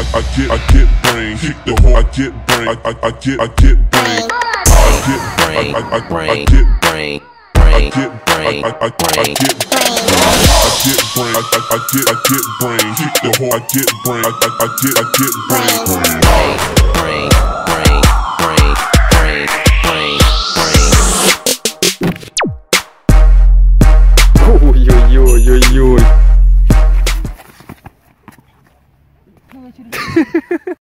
I, I get, I get brain, kick the whole, I get brain, I, I, I get, I get brain, I get brain, I, I, I, I get brain, I get brain, I, I, I get brain, I get brain, I, I, I get, I get brain, kick the whole, I get brain, I, I, I get, I get brain, brain, brain, brain, brain, brain, brain, brain. Yo, yo, yo, yo. Давай через